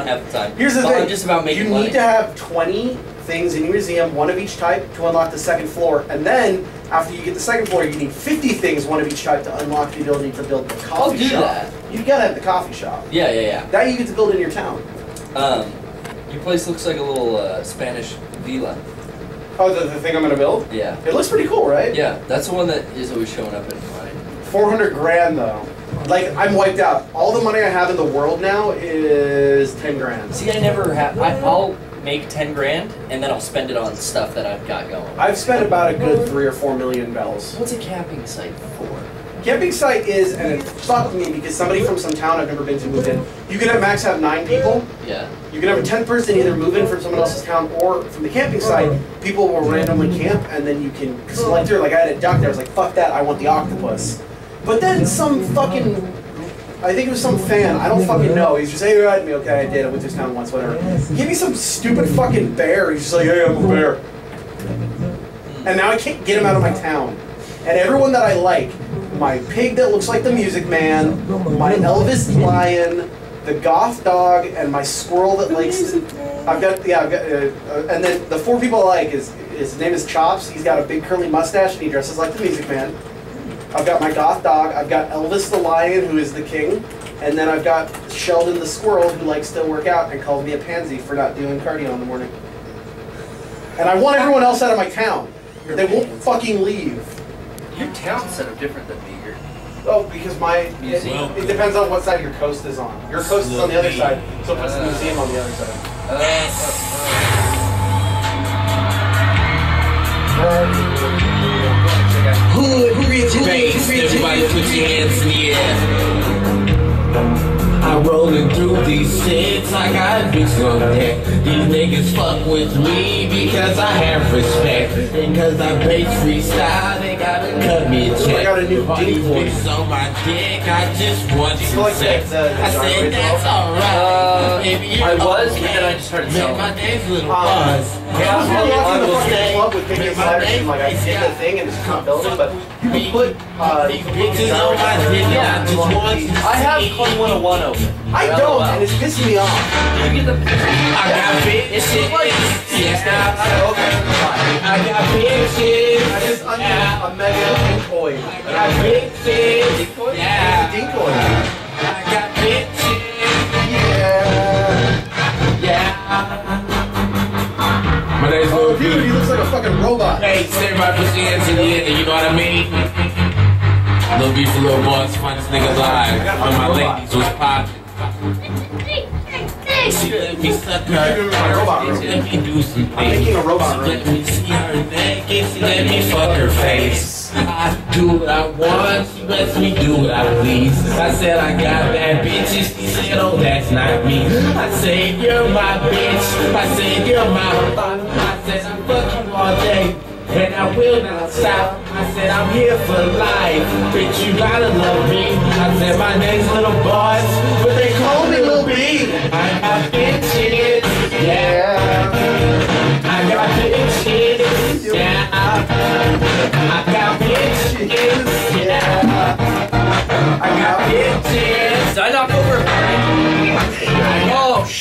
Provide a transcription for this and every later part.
on the ground half the time. Here's the But thing. I'm just about making you money. need to have 20 things in your museum, one of each type, to unlock the second floor. And then, after you get the second floor, you need 50 things, one of each type, to unlock the ability to build the coffee I'll do shop. that. You gotta have the coffee shop. Yeah, yeah, yeah. That you get to build in your town. Um, your place looks like a little uh, Spanish villa. Oh, the, the thing I'm gonna build? Yeah. It looks pretty cool, right? Yeah, that's the one that is always showing up in mine. 400 grand though. Like, I'm wiped out. All the money I have in the world now is 10 grand. See, I never have. I, I'll make ten grand and then I'll spend it on stuff that I've got going. I've spent about a good three or four million bells. What's a camping site for? Camping site is, and it fucked me because somebody from some town I've never been to moved in. You can have max have nine people. Yeah. You can have a 10th person either move in from someone else's town or from the camping site. People will randomly camp and then you can select her. Like I had a duck there, I was like, fuck that, I want the octopus. But then some fucking, I think it was some fan, I don't fucking know. He's just, hey, you me, okay, I did, I went to his town once, whatever. Give me some stupid fucking bear. He's just like, hey, I'm a bear. And now I can't get him out of my town. And everyone that I like, my pig that looks like the Music Man, my Elvis lion, the goth dog, and my squirrel that likes. I've got yeah, I've got, uh, and then the four people I like is his name is Chops. He's got a big curly mustache and he dresses like the Music Man. I've got my goth dog. I've got Elvis the lion, who is the king, and then I've got Sheldon the squirrel, who likes to work out and calls me a pansy for not doing cardio in the morning. And I want everyone else out of my town. They won't fucking leave. Your town's set up different than me. Oh, because my it, Museum. it depends on what side your coast is on. Your coast is on the other side, so it puts the museum on the other side. uh, Hood, rich bass, everybody put your hands in the air. I'm rolling through these sets, I got bitches on deck. These niggas fuck with me because I have respect. And cause I bass freestyle, they gotta cut me a check. I got a new these voice. on my dick, I just want you some like sex. that, uh, I said that's alright. Uh, Baby, I was, but okay. then I just started selling. my name's Little Um, Buzz. Yeah, I lucky in the fucking club with Piggy my and like I did the thing and it's not building, but you can put uh, These bitches on my dick, I just I have. Club 101 open. I don't, and it's pissing me off. You get the. I got bitches. like- Yeah. Okay. I got I just unmute Yeah. a mega dinkoid. I got bitches. Yeah. Dinkoid. I got bitches. Yeah. Yeah. My name's Oh, Lil dude, he looks like a fucking robot. Hey, everybody put your hands in the air, you know what I mean? Lil B for Lil Boss, finest nigga alive. All my ladies was poppin'. She let me suck her. She let me do some I'm making things. a robot She let me see her naked. She let me fuck her face. I do what I want. She lets me do what I please. I said I got bad bitches. She said, oh, that's not me. I said, you're my bitch. I said, you're my I said, I fuck you all day. And I will not stop. I said, I'm here for life. Bitch, you gotta love me. I said, my name's Little Boss, but they call me Lil B. I got bitches. Yeah. I got bitches. Yeah.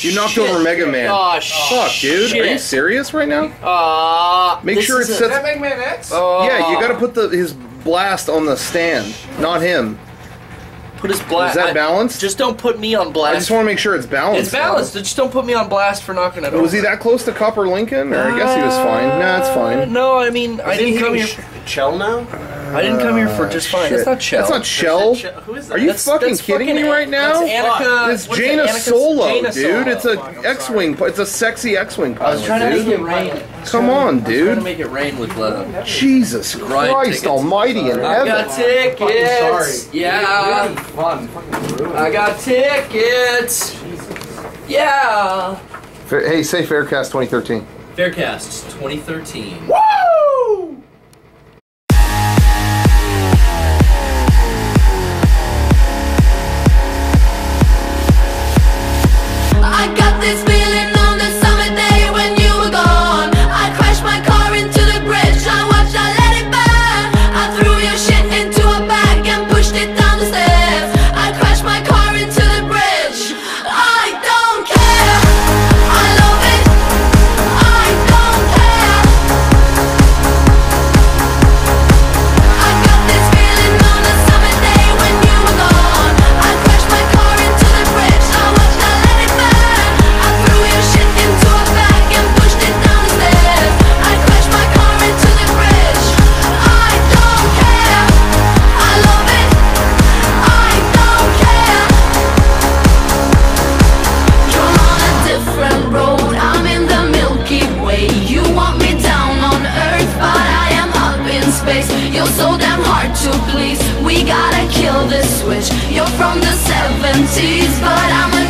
You knocked shit. over Mega Man. Oh, Fuck, dude. Are you serious right now? Uh, Make sure it is a- sets. Mega Man X? Oh. Yeah, you gotta put the his blast on the stand, not him. put his blast. Is that balanced? Just don't put me on blast. I just want to make sure it's balanced. it's balanced. Just don't put me on blast for knocking it though. over. Was he that close to Copper Lincoln? Or I guess he was fine. Nah, it's Uh, fine. No, I mean I didn't come here. Chell now? I didn't come here for just fine. Shit. That's not Chell. That's not Chell. Who is that? Are you That's- fucking that's kidding fucking me right now? That's Annika. It's Jaina Annika- Solo, Jaina dude. Solo. It's a Fuck, X-wing. It's a sexy X-wing I was pilot, trying to make it rain. Come on, I was trying to dude. make it rain with love. Jesus Right, Christ tickets. Almighty in I got heaven. tickets. sorry. Yeah. fun. I got tickets. Yeah. Hey, say Faircast 2013. Faircast 2013. Woo! I got this feeling this switch. You're from the 70s, but I'm a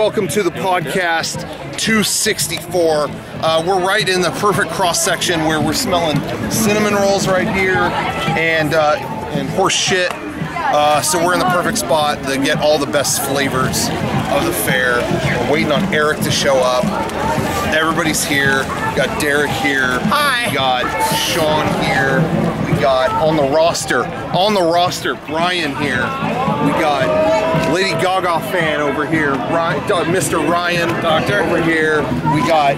welcome to the podcast 264. Uh, we're right in the perfect cross section where we're smelling cinnamon rolls right here and, uh, and horse shit. Uh, so we're in the perfect spot to get all the best flavors of the fair. We're waiting on Eric to show up. Everybody's here. We got Derek here. Hi. We got Sean here. We got on the roster, on the roster, Brian here. We got Lady Gaga fan over here, Ryan, uh, Mr. Ryan Doctor over here. We got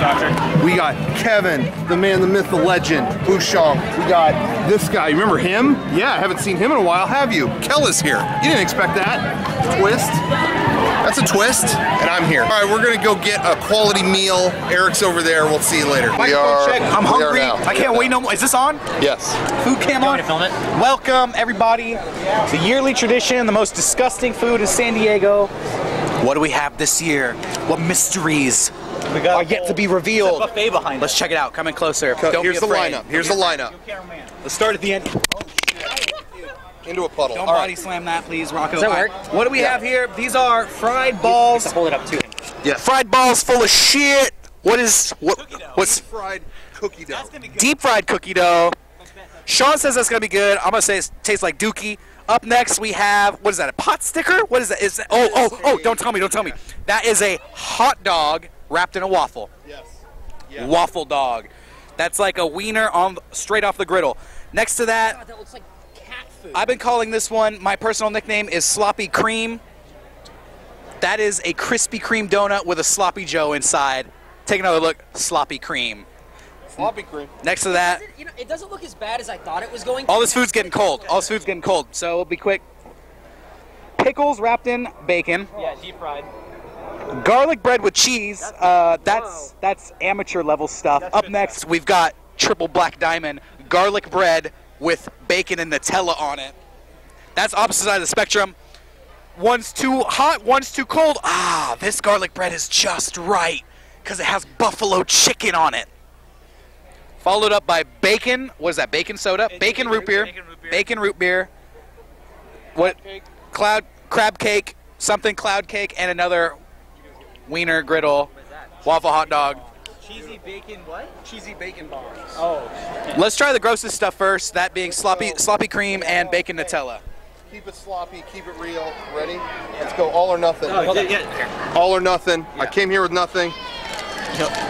Doctor. We got Kevin, the man, the myth, the legend, Bouchon. We got this guy. You remember him? Yeah, I haven't seen him in a while, have you? Kel is here. You didn't expect that. Twist. That's a twist, and I'm here. All right, we're gonna go get a quality meal. Eric's over there. We'll see you later. We are. check. I'm we are hungry. now. I can't wait no more. Is this on? Yes. Food cam on? film it? Welcome, everybody. The yearly tradition, the most disgusting food in San Diego. What do we have this year? What mysteries We got are yet to be revealed? buffet behind Let's check it out. Come in closer. Co- Don't Here's be the lineup. Here's the lineup. Let's start at the end. Into a puddle. Don't All body right. slam that, please, Rocco. Does that All right, work? What do we have here? These are fried balls. Hold it up to him. Yes. Fried balls full of shit. What is what? What's deep fried cookie dough. deep fried cookie dough. Sean says that's gonna be good. I'm gonna say it tastes like Dookie. Up next we have what is that? A pot sticker? What is that? Is that, oh oh oh? Don't tell me! Don't tell me! That is a hot dog wrapped in a waffle. Yes. Waffle dog. That's like a wiener on straight off the griddle. Next to that, that looks like cat food. I've been calling this one. My personal nickname is Sloppy Cream. That is a Krispy Kreme donut with a Sloppy Joe inside. Take another look. Sloppy Cream. Sloppy cream. Next to that, You know, it doesn't look as bad as I thought it was going. All this food's getting cold. All this food's getting cold. So we'll be quick. Pickles wrapped in bacon. Yeah, deep fried. Garlic bread with cheese. Uh, that's that's amateur level stuff. Up next, we've got triple black diamond garlic bread with bacon and Nutella on it. That's opposite side of the spectrum. One's too hot, one's too cold. Ah, this garlic bread is just right because it has buffalo chicken on it. Followed up by bacon. What is that? Bacon soda. Bacon, root beer. bacon root beer. Bacon root beer. What? Cloud crab cake. Something cloud cake and another wiener griddle waffle hot dog. Cheesy bacon what? Cheesy bacon bars. Oh. Let's try the grossest stuff first. That being sloppy sloppy cream and bacon Nutella. Keep it sloppy. Keep it real. Ready? Let's go all or nothing. Oh, yeah, yeah. All or nothing. I came here with nothing.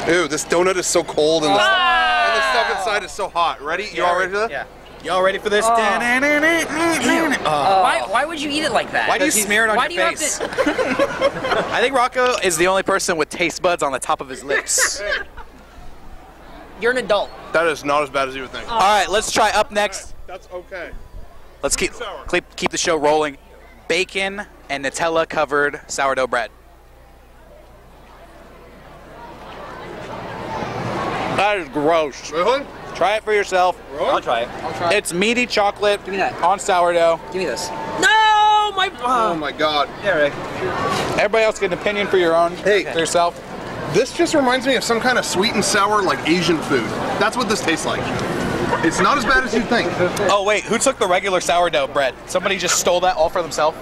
Ew, this donut is so cold and the, ah! and the stuff inside is so hot. Ready? You all ready for that? Yeah. Y'all ready for this? Oh. Uh. Why, why would you eat it like that? Why do you smear it on Why do your you face? have to? I think Rocco is the only person with taste buds on the top of his lips. You're an adult. That is not as bad as you would think. Oh. All right, let's try up next. That's okay. Let's keep keep, keep the show rolling. Bacon and Nutella covered sourdough bread. That is gross. Really? Try it for yourself. I'll try it. I'll try it. It's meaty chocolate me that. on sourdough. Give me this. No, my. Oh my god. Everybody else get an opinion for your own. Hey. for yourself. This just reminds me of some kind of sweet and sour like Asian food. That's what this tastes like. It's not as bad as you think. Oh wait, who took the regular sourdough bread? Somebody just stole that all for themselves.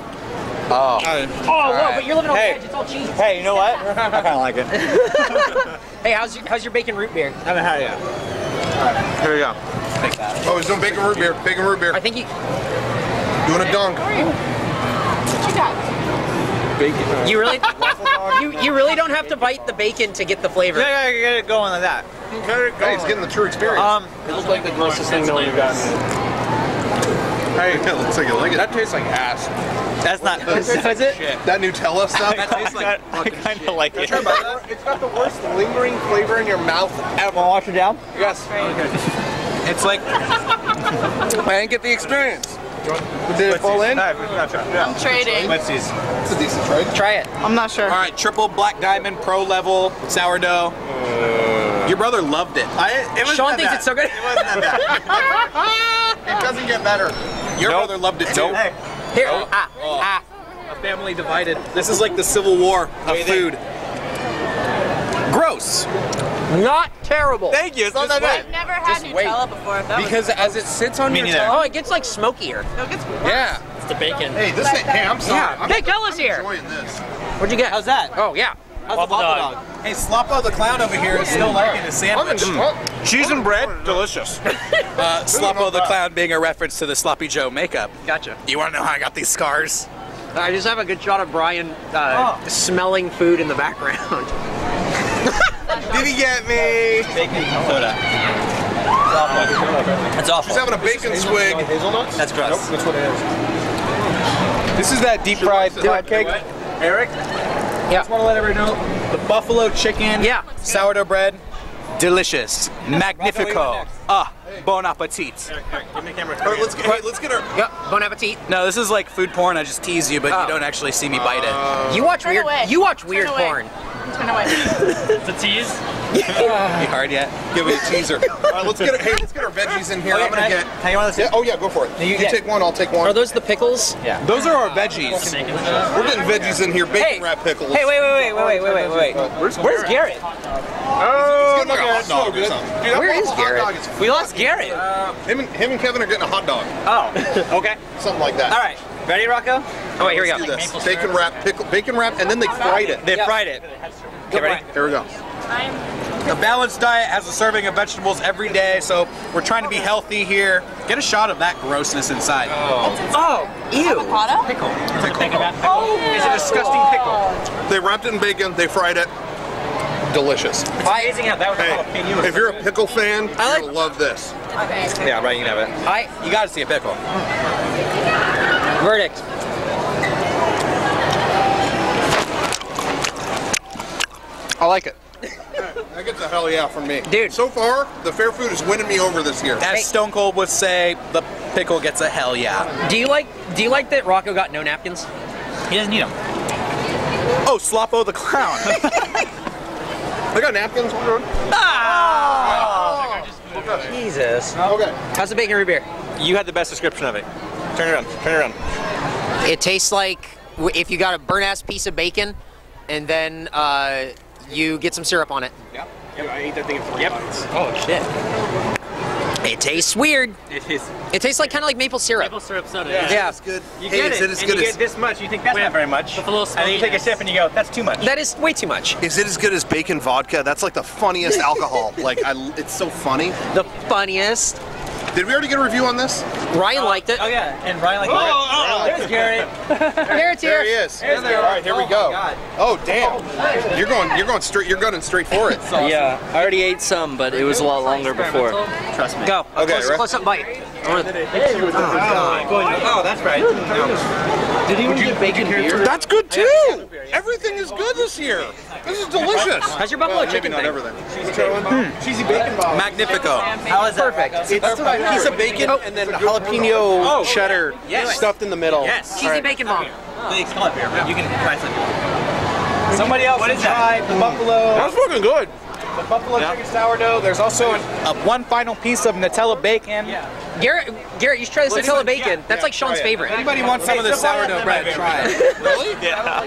Oh. Oh, whoa, but you're living on Hey. the edge. It's all cheese. Hey, you know what? I kind of like it. Hey, how's your how's your bacon root beer? I haven't had it yet. Here we go. Oh, he's doing bacon root beer. Bacon root beer. I think you. Doing a dunk. What You got? Bacon. You really, you, you really don't have to bite the bacon to get the flavor. Yeah, yeah, get it going like that. Get it Hey, he's getting the true experience. Um, It looks like the grossest thing no one got. Hey, it looks like you like it. That tastes like ass. that's not. Does it? That Nutella stuff. That tastes like I kind of like it. it's got the worst lingering flavor in your mouth ever. Want to wash it down? Yes. It's like I didn't get the experience. Did it fall in? I'm trading. Let's see. It's a decent trade. Try it. I'm not sure. all right, triple black diamond pro level sourdough. Uh. Your brother loved it. I, it Sean thinks bad. it's so good. It wasn't that It doesn't get better. Your brother loved it too. bad. Hey, Here, ah, ah. A family divided. This is like the civil war of food. Gross. Not terrible. thank you. It's not that bad. I've never had Just wait. Before. That Because as it sits on Me your neither. tongue. Oh, it gets like smokier. no, it gets worse. Yeah. It's the bacon. Hey, this ain't. Hey, I'm sorry. Yeah. I'm Hey, Kella's here. enjoying this. What'd you get? How's that? Oh yeah. How's the waffle dog? Hey, Sloppo the clown over here is still liking his sandwich. Cheese and bread, delicious. Uh, Sloppo the clown being a reference to the Sloppy Joe makeup. Gotcha. You want to know how I got these scars? I just have a good shot of Brian uh, smelling food in the background. Did he get me? Bacon soda. That's awful. He's having a bacon swig. That's gross. That's what it is. This is that deep fried crab cake. Eric, Yeah. just want to let everyone know the buffalo chicken, Yeah. sourdough bread, delicious, magnifico. Ah, Bon appetit. Eric, Eric, give me the camera. All right, let's get, hey, let's get her. Yep, bon appetit. No, this is like food porn. I just tease you, but oh. you don't actually see me bite it. Uh, you watch Turn weird. Away. You watch Turn weird away. porn. Turn away. it's a tease. Be hard yet? Give me a teaser. All right, let's get hey, let's get our veggies in here. Oh, wait, I'm gonna I, get. You want yeah, oh yeah, go for it. You, you take one, I'll take one. Are those the pickles? Yeah. Those are our uh, veggies. We're getting veggies in here, bacon hey. wrap pickles. Hey, wait, wait, wait, wait, wait, wait, wait. Where's, where's Garrett? Oh, look at that. Where is Garrett? We lost Garrett. Uh, him, and, him and Kevin are getting a hot dog. Oh, okay. Something like that. All right. Ready, Rocco? Oh wait, here we Let's go. do this. Bacon wrap, pickle, bacon wrap, and then they fried it. They Yeah. fried it. Okay, ready? Here we go. A balanced diet has a serving of vegetables every day, so we're trying to be healthy here. Get a shot of that grossness inside. Oh, oh ew. Avocado? Oh, it's a disgusting pickle. They wrapped it in bacon. They fried it. Delicious. It's amazing how that was Hey, jalapeno. if you're a pickle fan, I like- you'll love this. Okay. Yeah, right, you can have it. I You gotta see a pickle. verdict. I like it. I get a hell yeah from me. Dude. So far, the fair food is winning me over this year. As Hey. Stone Cold would say, the pickle gets a hell yeah. Do you like? Do you like that Rocco got no napkins? He doesn't need them. Oh, Sloppo the clown. I got napkins. We're good. Jesus. Okay. How's the bacon root beer? You had the best description of it. Turn it around. Turn it around. It tastes like if you got a burnt ass piece of bacon, and then uh, you get some syrup on it. Yep. I ate that thing in three bites. Oh shit. It tastes weird. It is. It tastes like kind of like maple syrup. Maple syrup soda. Yeah. Yeah. good. You hey, get is it, it as and good you as get this much. You think that's not very much, With a little and then you take a sip and you go, "That's too much." That is way too much. Is it as good as bacon vodka? That's like the funniest alcohol. Like, I, it's so funny. The funniest. Did we already get a review on this? Ryan liked it. Oh yeah, and Ryan like. Oh, oh, oh, there's Garrett. Garrett's There he is. There's All right, here we Oh, go. my God. Oh damn! You're going. You're going straight. You're gunning straight for it. Yeah, I already ate some, but it was a lot longer before. Trust me. Go. Okay, close, right. close up bite. I wanna- oh, oh, that's right. Did he get bacon beer? That's good too. Everything is good this year. This is delicious. How's your buffalo Well, maybe chicken not thing? everything. Cheesy bacon hmm. bomb. Magnifico. How is that? Perfect. It's a piece of bacon oh. and then jalapeno oh, cheddar yes. stuffed in the middle. Yes. Cheesy bacon bomb. Please come up here. You can try some. Somebody else what is try the buffalo. That's fucking good. The buffalo chicken sourdough. There's also an, a one final piece of Nutella bacon. Garrett, Garrett, you should try this Nutella bacon. That's like Sean's favorite. Anybody want some of this sourdough bread? Try it. Really? Yeah.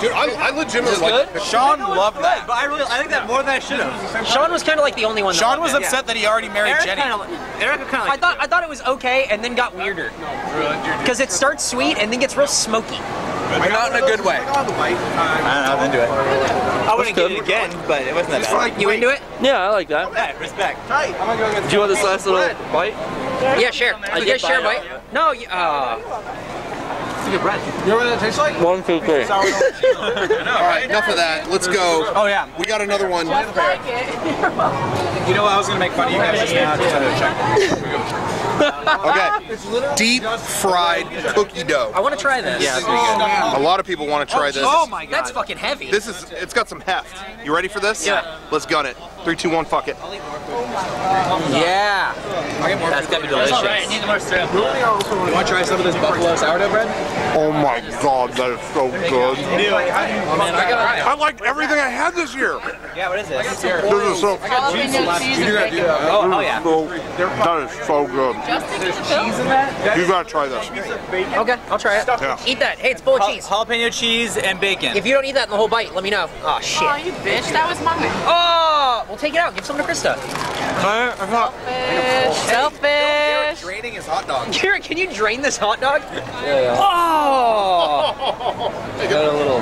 Dude, I, I legitimately like it. Sean loved that. But I really, I think that more than I should have. Sean was kind of like the only one. that Sean loved was it. upset that he already married Eric Jenny. kind of, Eric kind of I thought I thought it was okay, and then got weirder. Because it starts sweet and then gets real smoky. Not in a good way. I don't know. I'm into it. I wouldn't get it again, but it wasn't that bad. You into it? Yeah, I like that. Yeah, respect. Do you want this last little bite? Yeah, share. Uh, you guys share a bite? No, you, uh, bread. You know what that tastes like? One, two, three. All right, enough of that. Let's go. Oh yeah. We got another one. You know what? I was gonna make fun of you guys just now. Just had to check. Okay. Deep fried cookie dough. I want to try this. Yeah, it's pretty good. A lot of people want to try this. Oh my god. That's fucking heavy. This is, it's got some heft. You ready for this? Yeah. Let's gun it. Three, two, one, fuck it. yeah. That's gonna be delicious. need more syrup. You want to try some of this buffalo sourdough bread? Oh my god, that is so good. I oh, like everything I had this year. Yeah, what is this? This is so. Oh, oh yeah. So, that is so good. You gotta try this. Okay, I'll try it. Yeah. Eat that. Hey, it's full of cheese. Jalapeno cheese and bacon. If you don't eat that in the whole bite, let me know. Oh shit. Oh, you bitch, that was mine. Oh, we'll take it out. Give some to Krista. Selfish. Selfish. Draining his hot dog. Garrett, can you drain this hot dog? Oh, Got a little,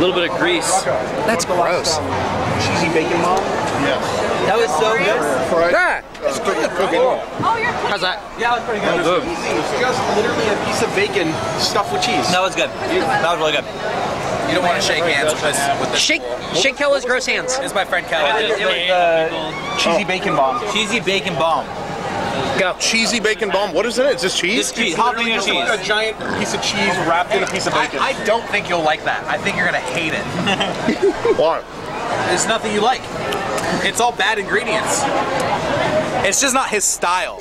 little bit of grease. that's gross. Cheesy bacon bomb. that was so good. Yeah. It's cookie, cookie. Oh, you're How's that? Yeah, it was pretty good. It's just literally a piece of bacon stuffed with cheese. That was good. That was really good. You don't want to shake hands with this. With this. Shake, shake Kella's gross hands. This is my friend Kelly. It was uh, Cheesy bacon bomb. cheesy bacon bomb. Go. Cheesy bacon bomb. What is in it? Is this cheese? Just cheese, jalapeno A cheese. giant piece of cheese wrapped in a piece of bacon. I, I don't think you'll like that. I think you're gonna hate it. Why? There's nothing you like. It's all bad ingredients. It's just not his style.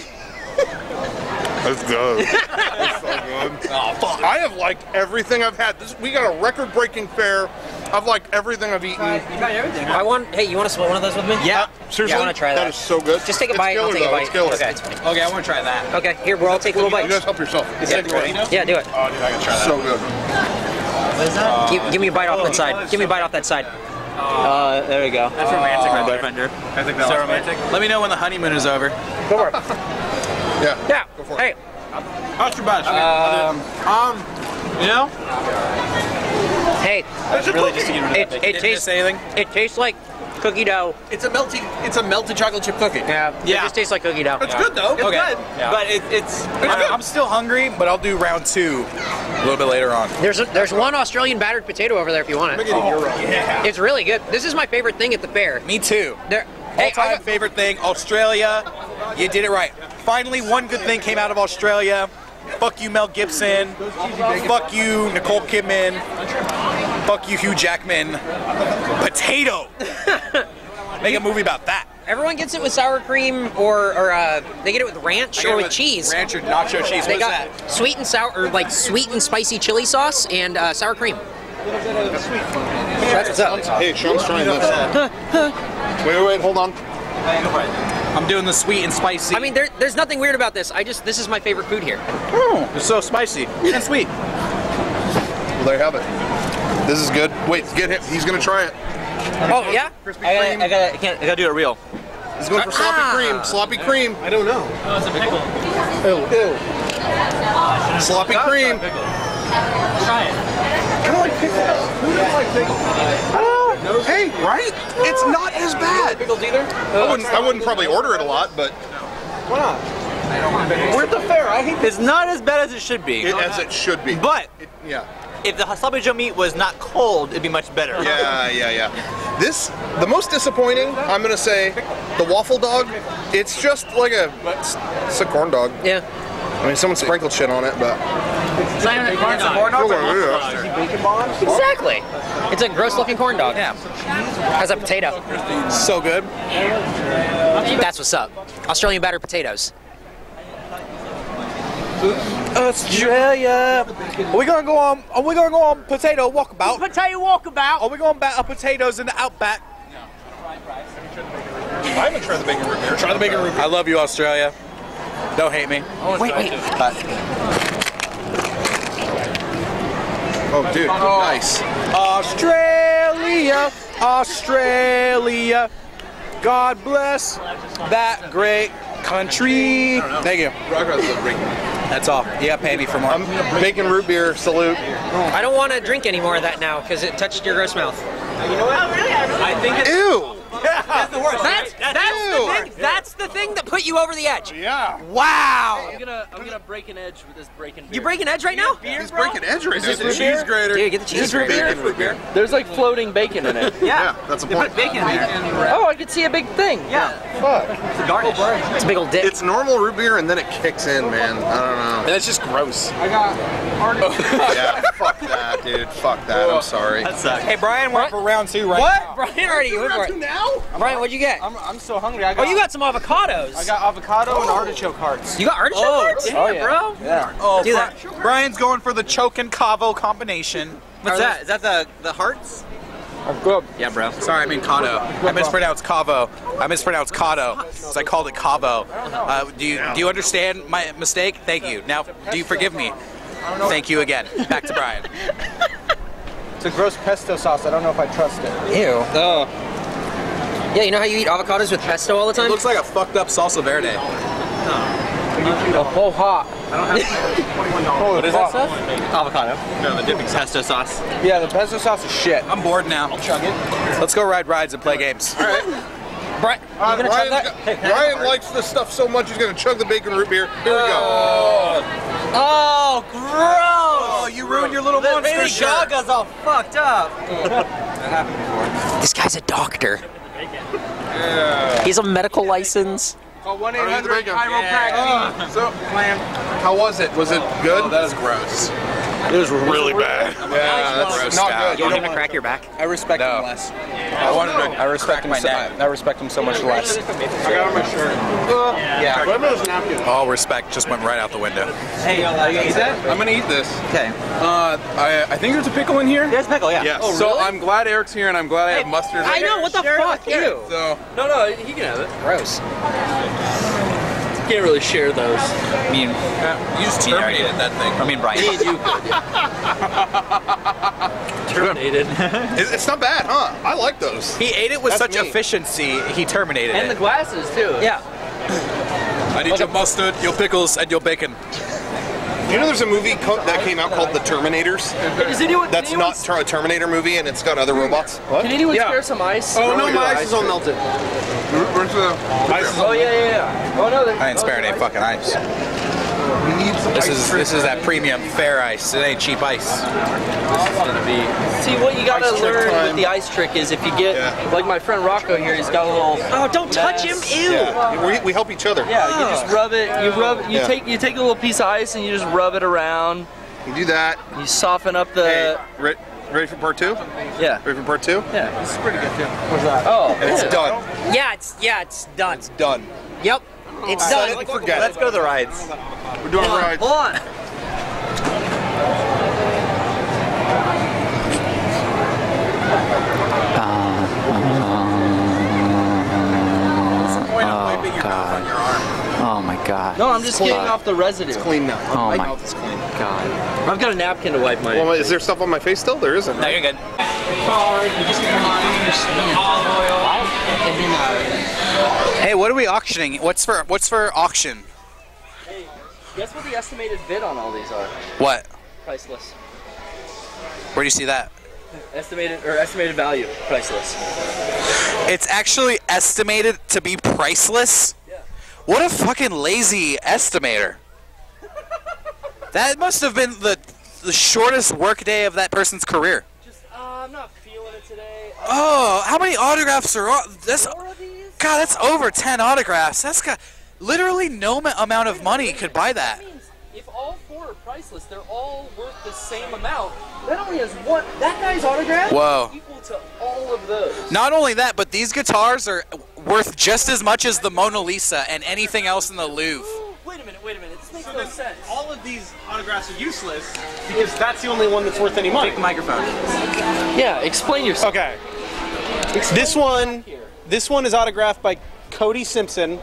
That's good. That's so good. Oh, fuck. I have liked everything I've had. This, we got a record-breaking fare. I've liked everything I've eaten. I want. Hey, you want to split one of those with me? Yeah. Uh, seriously, Yeah, I wanna try that. That is so good. Just take a It's bite. I'll killer, take a bite. It's killer. Okay, it's. Okay, I want to try that. Okay, here, we'll all take a little bite. You guys help yourself. Yeah, yeah, do it. Oh, dude, I can try that. So good. Give, give me a bite off that side. Give me a bite off that side. Uh, there we go. That's romantic, my boyfriend. I think that was romantic. Let me know when the honeymoon is over. Go for it. Yeah. Yeah. Go for it. Hey, How's your batch? Um, um, you know, hey. That's really just to get rid of It, that it bacon. tastes. say anything. It tastes like cookie dough. It's a melty. It's a melted chocolate chip cookie. Yeah. Yeah. It just tastes like cookie dough. It's good though. It's Okay. good. Yeah. But it, it's. I, I'm still hungry, but I'll do round two a little bit later on. There's a, there's one Australian battered potato over there if you want it. Oh, yeah. It's really good. This is my favorite thing at the fair. Me too. There. Hey, All-time I got- favorite thing, Australia. You did it right. Finally, one good thing came out of Australia. Fuck you, Mel Gibson. Fuck you, Nicole Kidman. Fuck you, Hugh Jackman. Potato. Make a movie about that. everyone gets it with sour cream or or uh, they get it with ranch or with cheese. Ranch or nacho cheese. They What is got that? sweet and sour, or like sweet and spicy chili sauce and uh, sour cream. That's what's up. Hey, Sean's trying this. wait, wait, wait, hold on. I'm doing the sweet and spicy. I mean, there, there's nothing weird about this. I just this is my favorite food here. Oh, it's so spicy and sweet. Well, there you have it. This is good. Wait, get him. He's gonna try it. Oh yeah. I gotta, I gotta, I can't, I gotta do it real. He's going for sloppy Ah. cream. Sloppy cream. I don't know. Oh, it's a pickle. Ew, ew. Sloppy cream. Try it. I don't like pickles. Who doesn't like pickles? Hey, right? It's not as bad. Pickles either? I wouldn't. I wouldn't probably order it a lot, but Why not? We're at the fair. I hate this. It's not as bad as it should be. it, as it should be. But It- yeah. if the sloppy Joe meat was not cold, it'd be much better. Yeah, yeah, yeah. This, the most disappointing, I'm gonna say, the waffle dog. It's just like a, it's a corn dog. Yeah. I mean, someone sprinkled shit on it, but. It's not even a corn dog. Oh, yeah. bacon bombs. Exactly. It's a gross looking corn dog. Yeah, Has a potato. so good. That's what's up. Australian battered potatoes. Australia. Are we gonna go on? Are we gonna go on potato walkabout? Potato walkabout. Are we going back up potatoes in the outback? No. I haven't tried the bacon root beer. Try the bacon root beer. I love you, Australia. Don't hate me. Wait, wait. But Oh, dude, nice. Australia, Australia. God bless that great country. Thank you. That's all. Yeah, got pay me for more. I'm bacon root beer. Salute. I don't want to drink any more of that now because it touched your gross mouth. You know what? I think it's Ew. That's the worst. That's, that's the thing. That's the thing that put you over the edge. Yeah. Wow. I'm gonna I'm gonna break an edge with this breaking beer. You break an edge right now? He's breaking edge right now. this root beer? grater. Dude, get the cheese root grater. beer? There's like floating bacon in it. Yeah, that's the point. Bacon there. Oh, I could see a big thing. Yeah. Fuck. The garnish. It's a big old dick. It's normal root beer and then it kicks in, man. I don't know. And it's just gross. I got Yeah, fuck that, dude. Fuck that. I'm sorry. That sucks. Hey, Brian, we're up for round two right what? Brian already went for it. now? Brian, what'd you get? I'm, I'm so hungry. I Oh, you got some avocados. I got avocado and artichoke hearts. You got artichoke Oh, hearts? damn, Oh, yeah. bro. Yeah. Oh, Do that. Brian's going for the choke and cavo combination. What's that? Is that the the hearts? I'm good. Yeah, bro. Sorry, I mean Cado. I mispronounced Cavo. I mispronounced Cado, so I called it Cavo. Uh, do you do you understand my mistake? Thank you. Now, do you forgive me? Thank you again. Back to Brian. It's a gross pesto sauce. I don't know if I trust it. Ew. Oh. Yeah, you know how you eat avocados with pesto all the time? looks like a fucked up salsa verde. A whole hot. What is that stuff? Avocado. No, the dipping pesto sauce. Yeah, the pesto sauce is shit. I'm bored now. I'll chug it. Let's go ride rides and play games. All right. Brian, you uh, gonna try Ryan's that? got- Ryan likes this stuff so much he's gonna chug the bacon root beer. Here we go. Oh, oh gross! Oh, you ruined your little The monster Lady shirt. Gaga's all fucked up. This guy's a doctor. He's a medical license. Call 1 800 chiropractic. So, how was it? Was it oh, good? Oh, that is gross. It was really bad. Yeah, that's Gross not out. good. You You want him don't to crack your back? I respect No. him less. I wanted to I respect him my so, neck. I respect him so much less. I got on my shirt. Yeah. What about those napkins? All respect just went right out the window. Hey, you gonna eat that? I'm gonna eat this. Okay. Uh, I, I think there's a pickle in here. There's pickle, yeah. Yes. Oh, really? so? I'm glad Eric's here, and I'm glad I have mustard. I know, what the Share fuck? You. Eric. So No, no, he can have it. Gross. Can't really share those. I mean, you just terminated that thing. I mean, Brian. Me and you could. Terminated. It's, it's not bad, huh? I like those. He ate it with That's such me. efficiency, he terminated and the glasses too. Yeah. I need your mustard, your pickles, and your bacon. You know, there's a movie co- that came out called The Terminators. Does anyone? That's can not ter- a Terminator movie, and it's got other hmm. robots. What? Can anyone Yeah. spare some ice? Oh no, my ice is all melted. where's the? Ice? Oh yeah, yeah, yeah. Oh no, I ain't oh, sparing any fucking ice. We need some This is this is that premium fair ice. It ain't cheap ice. gonna be. See, what you gotta learn time. with the ice trick is if you get, Yeah. like my friend Rocco here, he's got a little. Oh, don't touch him. Ew. Yeah, we, we help each other. Yeah, you just rub it. You rub. You Yeah. take. You take a little piece of ice and you just rub it around. You do that. You soften up the. Hey, re- ready for part two? Yeah. Ready for part two? Yeah. This is pretty good too. What's that? Oh. And It's done. Yeah, it's yeah, it's done. It's done. Yep. It's Set done. it and forget Let's go to the rides. We're doing Hold on, rides. Hold oh, on. Oh my god. No, I'm just clean. getting off the residue. It's clean now. Oh my mouth is clean. god. I've got a napkin to wipe my. Well, is there stuff on my face still? There isn't. No, you're good. Hey, what are we auctioning? What's for what's for auction? Hey, guess what the estimated bid on all these are? What? Priceless. Where do you see that? Estimated or estimated value, priceless. It's actually estimated to be priceless. Yeah. What a fucking lazy estimator. that must have been the the shortest workday of that person's career. Just, uh, I'm not feeling it today. Oh, how many autographs are on? That's God, that's over 10 autographs. That's got literally no ma- amount of money could buy that. If all four are priceless, they're all worth the same amount. That only has one. That guy's autograph Whoa. equal to all of those. Not only that, but these guitars are worth just as much as the Mona Lisa and anything else in the Louvre. Wait a minute, wait a minute. This makes no sense. All of these autographs are useless because that's the only one that's worth any money. Microphone. Yeah, explain yourself. Okay. This one, this one is autographed by Cody Simpson.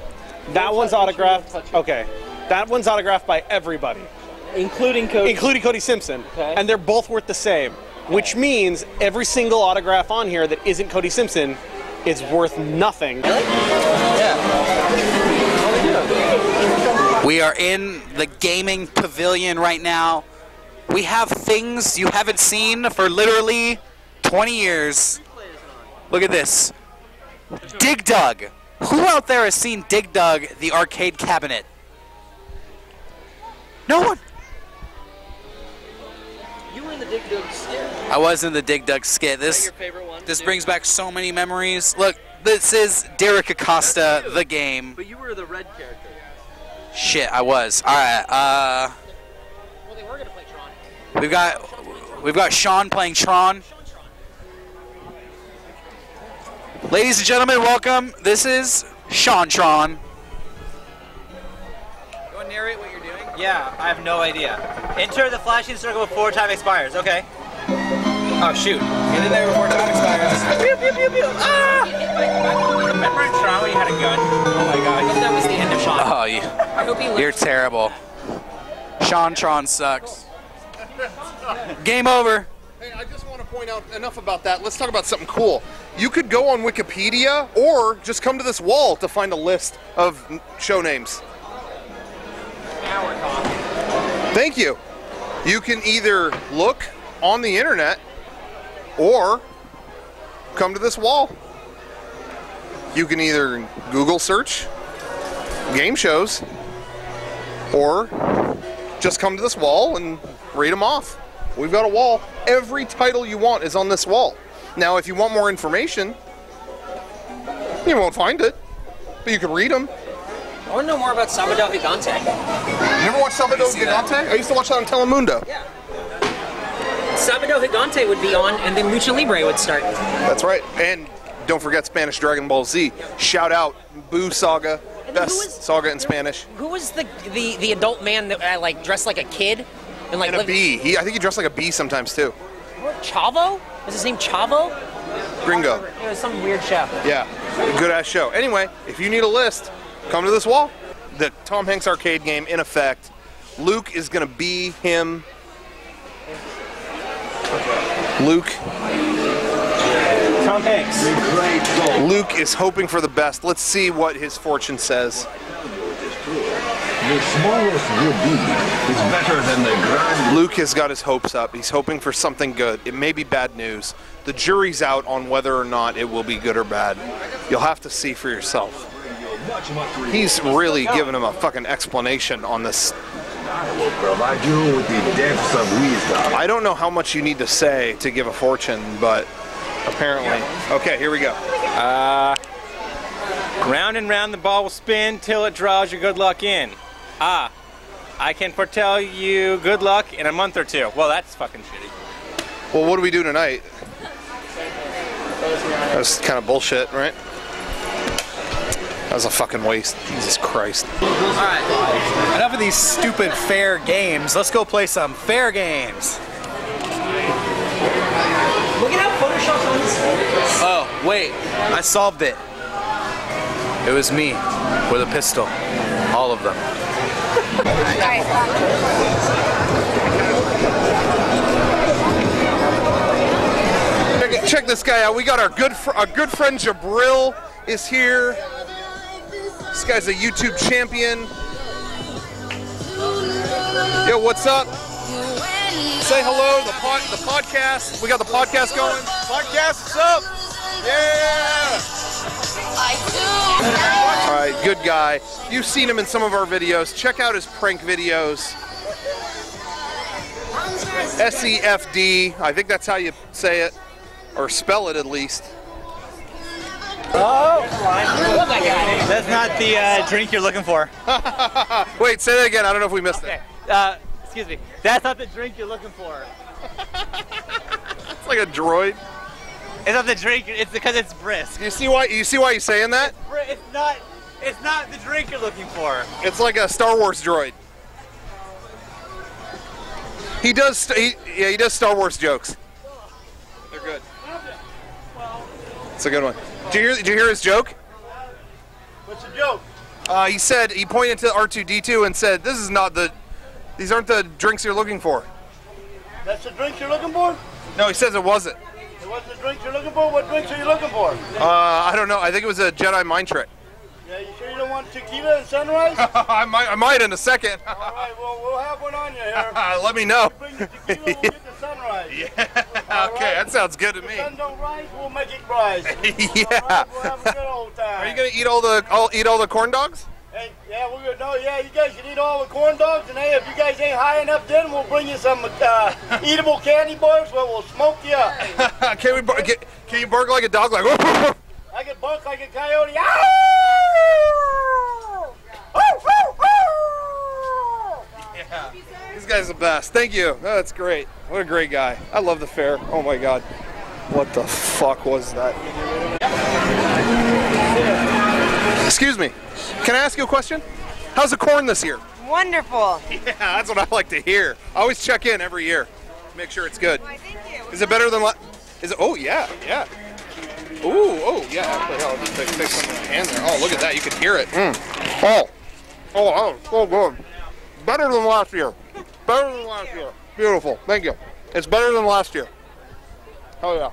That one's touch- make sure you autographed. don't touch it. Okay. That one's autographed by everybody, including Cody. including Cody Simpson, Okay. and they're both worth the same. Which means every single autograph on here that isn't Cody Simpson is worth nothing. We are in the gaming pavilion right now. We have things you haven't seen for literally 20 years. Look at this. Dig Dug. Who out there has seen Dig Dug, the arcade cabinet? No one. You were in the Dig Dug skit. I was in the Dig Dug skit. This that your favorite one? this Dig brings Dug? back so many memories. Look, this is Derek Acosta, the game. But you were the red character. Shit, I was. All right. Uh, Well, they were gonna play Tron. we've got we've got Sean playing Tron. Ladies and gentlemen, welcome. This is Sean Tron. You want to narrate what you're doing? Yeah, I have no idea. Enter the flashing circle before time expires. Okay. Oh shoot! Get in there before time expires. Pew pew pew pew! Ah! Remember in Tron when you had a gun? Oh my god! That was the end of Sean. Oh, you, I hope he you're terrible. Sean Tron sucks. Game over. Hey, Point out enough about that. Let's talk about something cool. You could go on Wikipedia or just come to this wall to find a list of show names. Now we're talking. Thank you. You can either look on the internet or come to this wall. You can either Google search game shows or just come to this wall and read them off. We've got a wall. Every title you want is on this wall. Now, if you want more information, you won't find it, but you can read them. I want to know more about Sabado Gigante. You ever watch Sabado Gigante? I used to watch that on Telemundo. Yeah. Sabado Gigante would be on, and then Lucha Libre would start. That's right. And don't forget Spanish Dragon Ball Z. Shout out Buu Saga, best is- saga in Spanish. Who was the the, the adult man that uh, like dressed like a kid and like And a lived- bee. He, I think he dressed like a bee sometimes too. Chavo? Is his name Chavo? Gringo. It was some weird show. Yeah, good ass show. Anyway, if you need a list, come to this wall. The Tom Hanks arcade game in effect. Luke is gonna be him. Luke. Tom Hanks. Luke is hoping for the best. Let's see what his fortune says. The smallest good is better than the grand. Luke has got his hopes up. He's hoping for something good. It may be bad news. The jury's out on whether or not it will be good or bad. You'll have to see for yourself. He's really giving him a fucking explanation on this. I will provide you with the depths of wisdom. I don't know how much you need to say to give a fortune, but apparently. Okay, here we go. Uh, round and round the ball will spin till it draws your good luck in. Ah, I can foretell you good luck in a month or two. Well, that's fucking shitty. Well, what do we do tonight? That's kind of bullshit, right? That was a fucking waste. Jesus Christ. Alright. Enough of these stupid fair games. Let's go play some fair games. Look at how Photoshop's on this. Oh, wait. I solved it. It was me with a pistol. All of them. Check, this guy out. We got our good our good friend Jabril is here. This guy's a YouTube champion. Yo, what's up? Say hello to the pod, the podcast. We got the podcast going. Podcast, what's up? Yeah. All right, good guy. You've seen him in some of our videos. Check out his prank videos. SEFD. E I think that's how you say it, or spell it at least. Oh, that's not the uh, drink you're looking for. Wait, say that again. I don't know if we missed Okay. Uh, excuse me. That's not the drink you're looking for. It's like a droid. It's not the drink. It's because it's brisk. You see why? You see why he's saying that? Bri- It's not. It's not the drink you're looking for. It's like a Star Wars droid. He does. st- He, yeah, he does Star Wars jokes. They're good. It's a good one. Did you hear? Did you hear his joke? What's your joke? Uh, he said he pointed to R2D2 and said, "This is not the. These aren't the drinks you're looking for." That's the drinks you're looking for? No, he says it wasn't. It wasn't the drinks you're looking for? What drinks are you looking for? Uh, I don't know. I think it was a Jedi mind trick. Yeah, you sure you don't want tequila and sunrise? I might. I might in a second. All right, well, we'll have one on you here. Let me know. Bring the tequila, we'll get the sunrise. Yeah. okay, that sounds good to If me. the sun don't rise, we'll make it rise. yeah. We'll have a good old time. Are you gonna eat all the? I'll eat all the corn dogs. Hey, yeah, we're gonna know. Yeah, you guys can eat all the corn dogs, and hey, if you guys ain't high enough, then we'll bring you some uh, eatable candy bars where we'll smoke you up. can we? bar- Can, can you bark like a dog? Like. I can bark like a coyote. Ah! This guy's the best. Thank you. Oh, that's great. What a great guy. I love the fair. Oh my god. What the fuck was that? Excuse me. Can I ask you a question? How's the corn this year? Wonderful. Yeah, that's what I like to hear. I always check in every year. Make sure it's good. Why, thank you. Is it better than la- Is it Oh yeah, yeah. Ooh, oh yeah, actually, I'll just take, take some in my hand there. Oh, look at that. You can hear it. Mm. Oh. Oh, oh, so good. Better than last year. Better than last year. Beautiful. Thank you. It's better than last year. Oh yeah.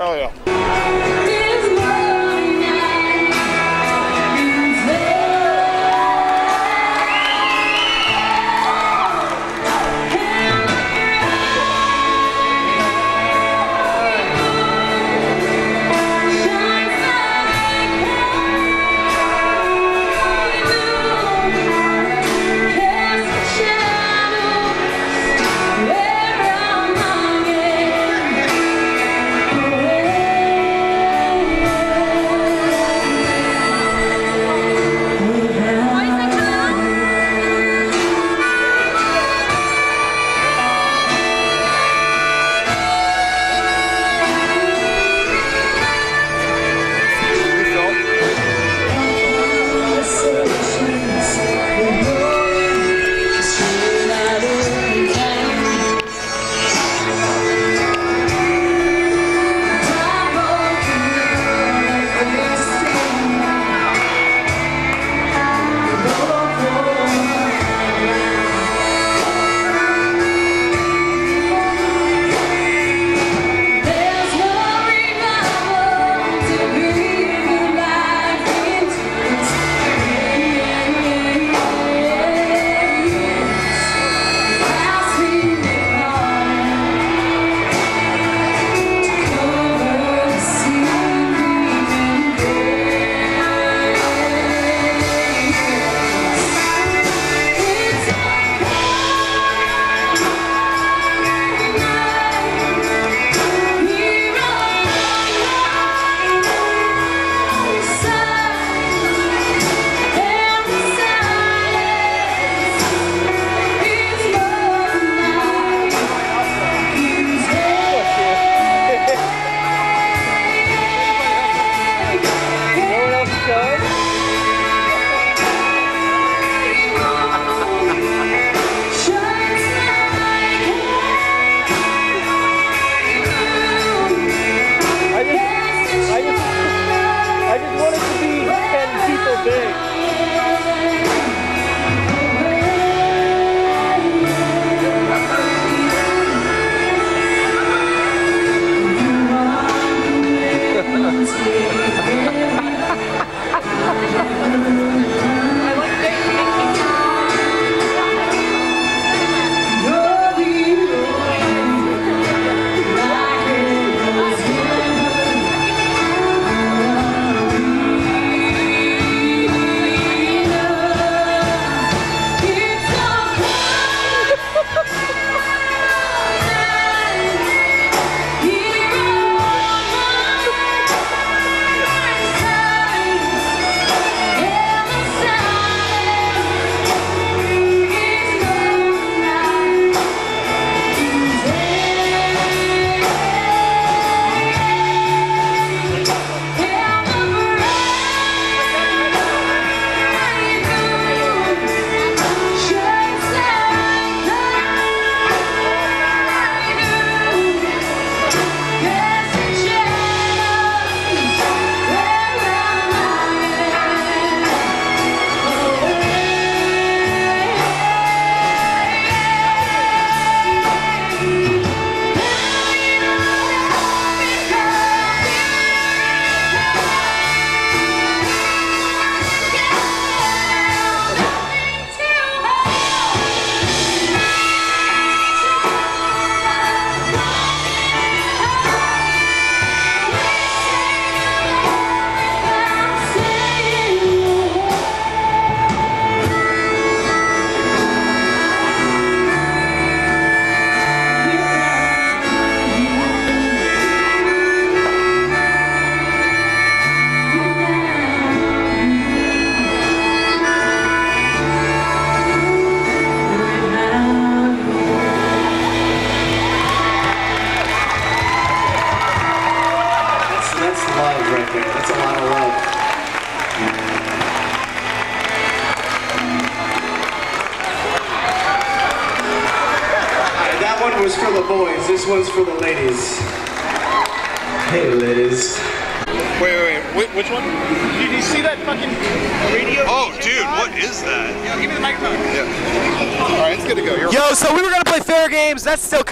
Oh yeah.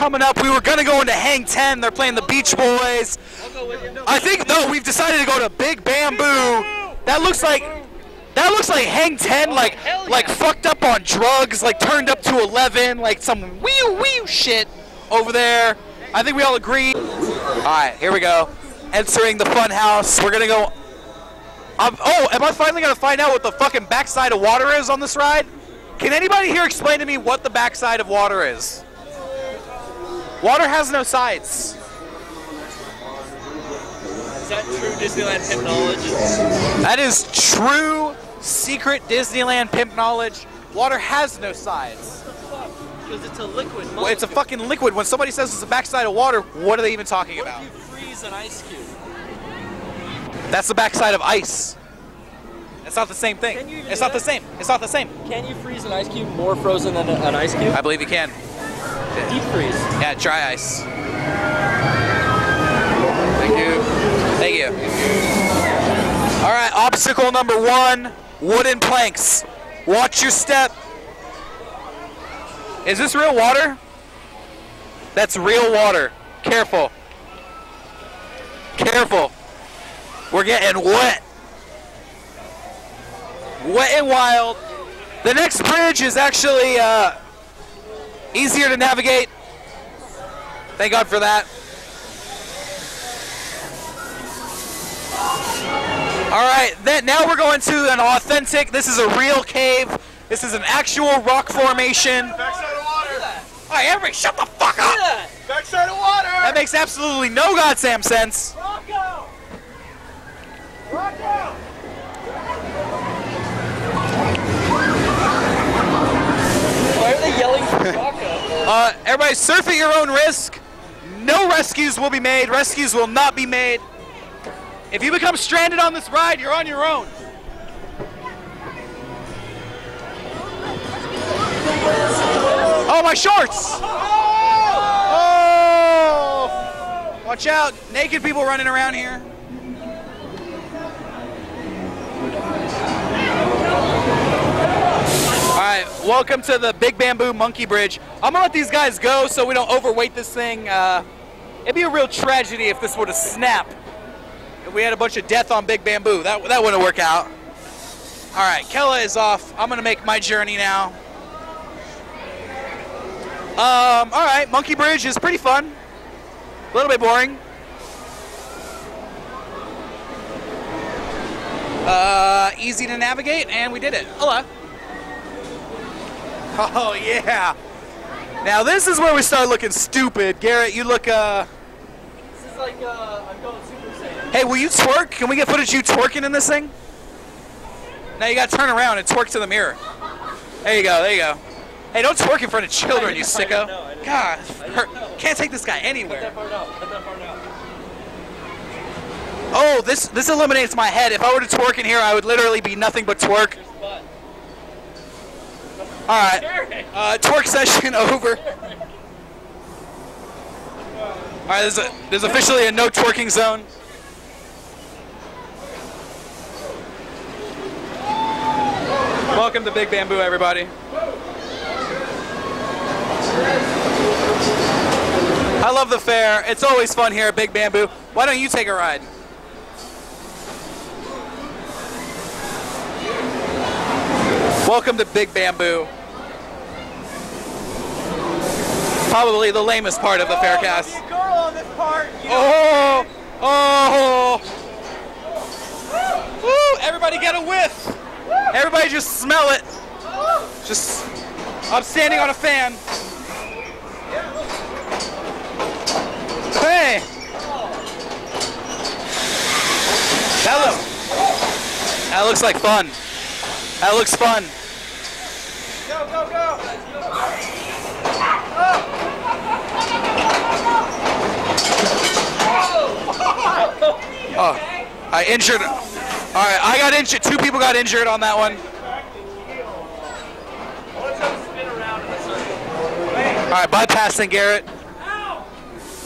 Coming up. We were gonna go into Hang Ten. They're playing the Beach Boys. I think no, we've decided to go to Big Bamboo. That looks like that looks like Hang Ten, like like fucked up on drugs, like turned up to eleven, like some wee wee shit over there. I think we all agree. All right, here we go. Entering the fun house. We're gonna go. Um, oh, am I finally gonna find out what the fucking backside of water is on this ride? Can anybody here explain to me what the backside of water is? Water has no sides. Is that true Disneyland pimp knowledge? That is true secret Disneyland pimp knowledge. Water has no sides. Because it's a liquid. Well, it's a fucking liquid. When somebody says it's the backside of water, what are they even talking What about? if you freeze an ice cube? That's the backside of ice. It's not the same thing. Can you do It's not the same. It's not the same. Can you freeze an ice cube more frozen than an ice cube? I believe you can. Deep freeze. Yeah, dry ice. Thank you. Thank you. All right, obstacle number one wooden planks. Watch your step. Is this real water? That's real water. Careful. Careful. We're getting wet. Wet and wild. The next bridge is actually uh, easier to navigate. Thank God for that. All right, then now we're going to an authentic. This is a real cave. This is an actual rock formation. Backside of water. All right, everybody, shut the fuck up. Backside of water. That makes absolutely no goddamn sense. Rock out. Rock Why Uh, everybody, surf at your own risk. No rescues will be made. Rescues will not be made. If you become stranded on this ride, you're on your own. Oh, my shorts! Oh! Watch out, naked people running around here. Right, welcome to the Big Bamboo Monkey Bridge. I'm gonna let these guys go so we don't overweight this thing. Uh, it'd be a real tragedy if this were to snap. If we had a bunch of death on Big Bamboo, that that wouldn't work out. All right, Kella is off. I'm gonna make my journey now. Um, all right, Monkey Bridge is pretty fun. A little bit boring. Uh, easy to navigate, and we did it. Hello. Oh yeah. Now this is where we start looking stupid. Garrett, you look uh This is like, uh, I'm going Super Saiyan. Hey, will you twerk? Can we get footage you twerking in this thing? Now you gotta turn around and twerk to the mirror. There you go, there you go. Hey, don't twerk in front of children, you sicko. God, can't take this guy anywhere. Oh, this this eliminates my head. If I were to twerk in here, I would literally be nothing but twerk. All right, uh, twerk session over. All right, there's a there's officially a no twerking zone. Welcome to Big Bamboo, everybody. I love the fair. It's always fun here at Big Bamboo. Why don't you take a ride? Welcome to Big Bamboo. Probably the lamest part of the Faircast. Oh, girl on this part. Oh, oh. Woo, everybody get a whiff. Everybody just smell it. Just, I'm standing on a fan. Hey. That looks, that looks like fun. That looks fun. Go, go, go. Oh. Oh, I injured. All right, I got injured. Two people got injured on that one. All right, bypassing Garrett.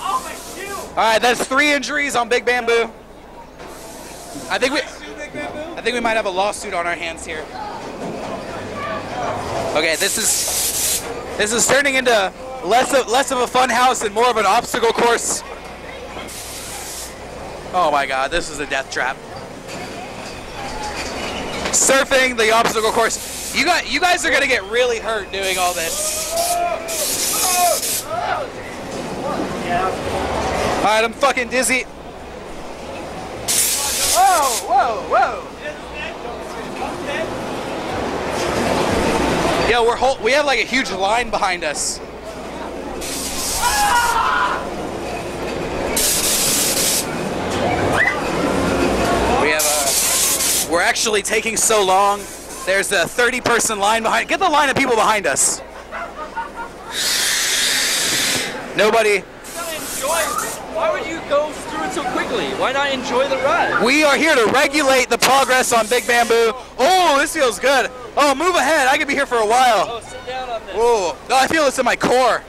All right, that's three injuries on Big Bamboo. I think we, I think we might have a lawsuit on our hands here. Okay, this is this is turning into less of less of a fun house and more of an obstacle course. Oh my God, this is a death trap. Surfing the obstacle course. You got you guys are gonna get really hurt doing all this. All right, I'm fucking dizzy. Whoa, whoa, whoa. Yo, we're hol- we have like a huge line behind us. We have a. We're actually taking so long. There's a 30 person line behind. Get the line of people behind us. Nobody. Why would you go through it so quickly? Why not enjoy the ride? We are here to regulate the progress on Big Bamboo. Oh, this feels good. Oh, move ahead. I could be here for a while. Oh, sit down on this. Oh, no, I feel this in my core.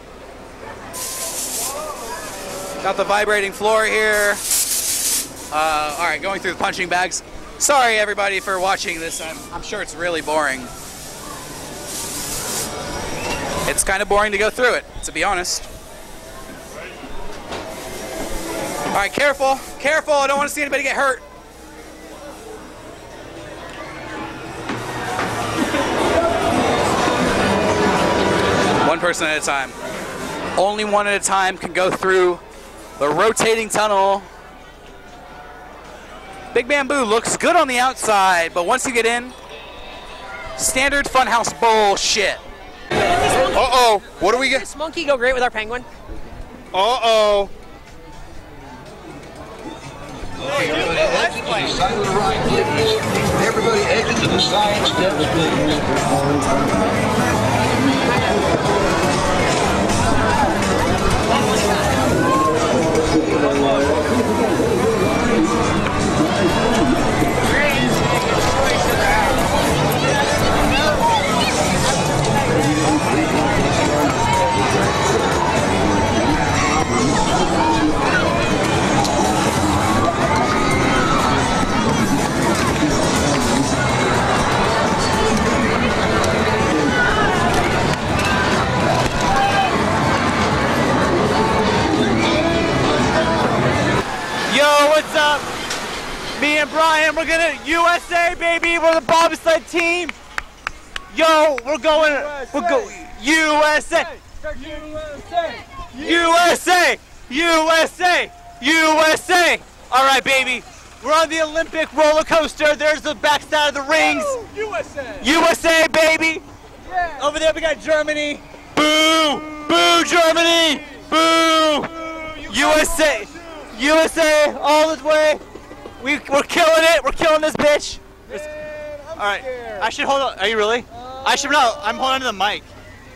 Got the vibrating floor here. Uh, all right, going through the punching bags. Sorry, everybody, for watching this. I'm, I'm sure it's really boring. It's kind of boring to go through it, to be honest. All right, careful, careful. I don't want to see anybody get hurt. One person at a time. Only one at a time can go through the rotating tunnel. Big Bamboo looks good on the outside, but once you get in, standard funhouse bullshit. Uh-oh. What do we get? This monkey go great with our penguin. Uh-oh. Everybody exit to the side Yo, Brian, we're gonna USA, baby. We're the bobsled team. Yo, we're going. We're going USA. USA, USA, USA. All right, baby. We're on the Olympic roller coaster. There's the backside of the rings. USA. USA, baby. Over there we got Germany. Boo! Boo, Germany! Boo! USA! USA all the way. We, we're killing it. We're killing this bitch. all right. I should hold on. Are you really? I should no. I'm holding onto the mic.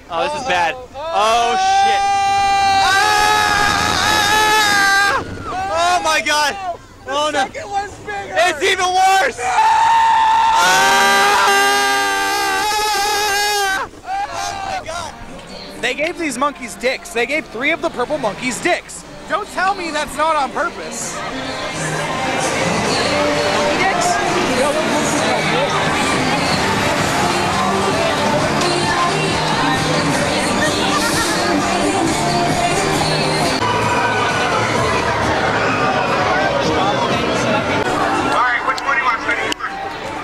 Oh, this is bad. Oh shit. Ah! Oh my god. Oh no. It's even worse. They gave these monkeys dicks. They gave three of the purple monkeys dicks. Don't tell me that's not on purpose. Monkey dicks?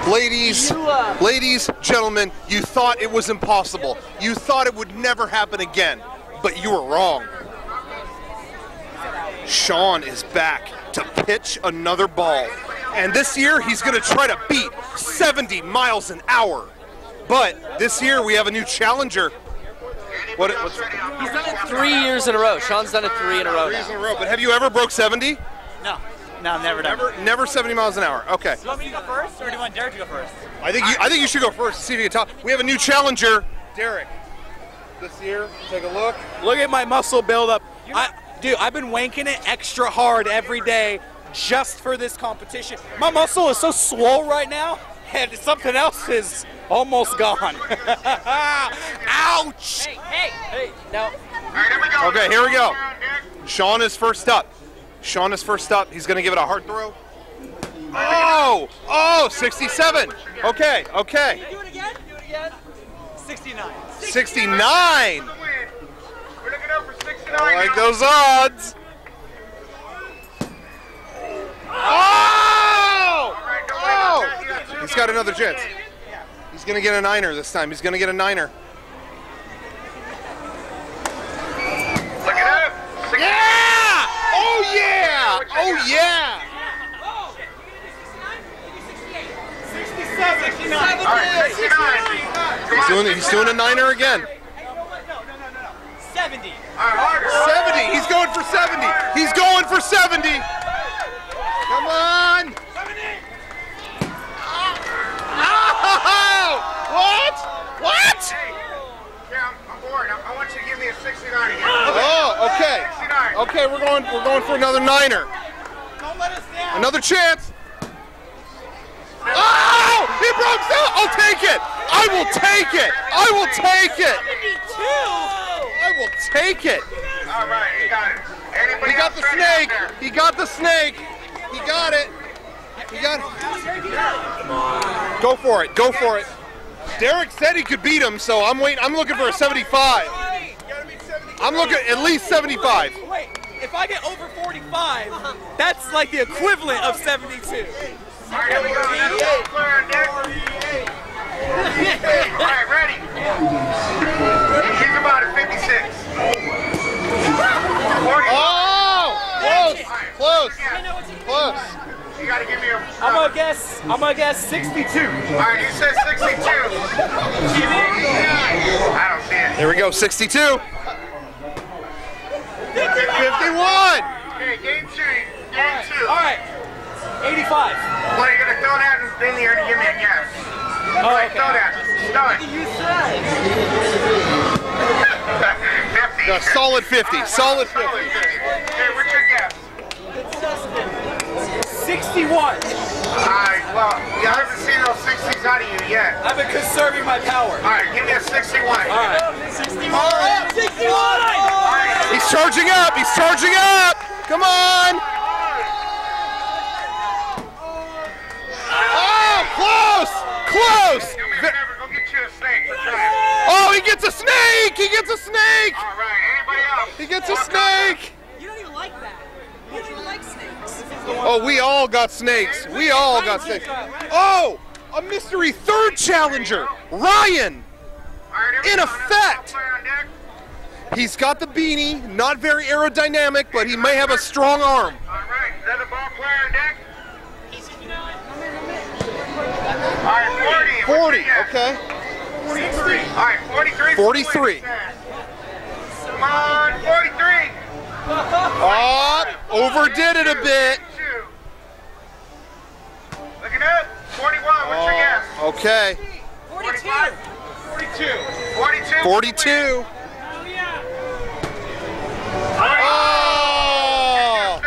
Ladies, uh, ladies, gentlemen, you thought it was impossible. You thought it would never happen again, but you were wrong. Sean is back to pitch another ball. And this year, he's going to try to beat 70 miles an hour. But this year, we have a new challenger. What, what's, He's done it three years in a row. Sean's done it three in a row Three years in a row. But have you ever broke 70? No. No, never, never. Never 70 miles an hour. Okay. Do you want me to go first, or do you want Derek to go first? I think you, I think you should go first to see if you can top. We have a new challenger, Derek. This year, take a look. Look at my muscle buildup. I, dude, I've been wanking it extra hard every day just for this competition. My muscle is so swole right now, and something else is almost gone. Ouch! Hey, hey, now. Okay, here we go. Sean is first up. Sean is first up. He's going to give it a hard throw. Oh, oh, 67. Okay, okay. Do it again. Do it again. 69. 69. I like those odds. Oh! Oh! He's got another chance. He's gonna get a niner this time. He's gonna get a niner. Yeah! Oh yeah! Oh yeah! He's doing he's doing a niner again. 70. 70. He's going for 70. He's going for 70. Come on. 70. Oh! What? What? Yeah, I'm bored. I, I want you to give me a 69 again. Oh, okay. 69. Okay, we're going we're going for another niner. Don't let us down. Another chance. Oh! He broke out. I'll take it. I will take it. I will take it. I will take it. All right, you got it. Anybody He got the snake. He got the snake. He got it. He got it. Go for it. Go for it. Derek said he could beat him, so I'm waiting. I'm looking for a 75. I'm looking at least 75. Wait, if I get over 45, that's like the equivalent of 72. All right, here we go. All right, ready. He's about a 56. 40. Oh! Close. Close. Close. You gotta give me a. I'm gonna guess. I'm gonna guess 62. All right, you said 62. I don't see it. There we go. 62. 51. Okay, game two. Game two. All right. 85. Well, you're gonna throw that in the air to give me a guess. Oh, All right, okay. throw that. Start. You said. 50. No, solid 50. Solid 50. Solid 50. Okay, what's your guess? 61. All right, well, you haven't seen those 60s out of you yet. I've been conserving my power. All right, give me a 61. All right. 61. 61. He's charging up. He's charging up. Come on. Oh, close. Close. Do me a favor, go get you a snake. Let's. Oh, he gets a snake. He gets a snake. All right, anybody else? He gets a snake. You don't even like that. You don't even like snakes. Oh, we all got snakes. We all got snakes. Oh, a mystery third challenger, Ryan. All right, here we In effect. ball player on deck. He's got the beanie, not very aerodynamic, but he may have a strong arm. All right, is that a ball player on deck? All right, 40. 40, okay. 43. All right, 43. 43. Come on, 43. Oh, overdid it a bit. Look it up. 41. What's your guess? Oh, okay. 45. 42. 42. 42. Oh!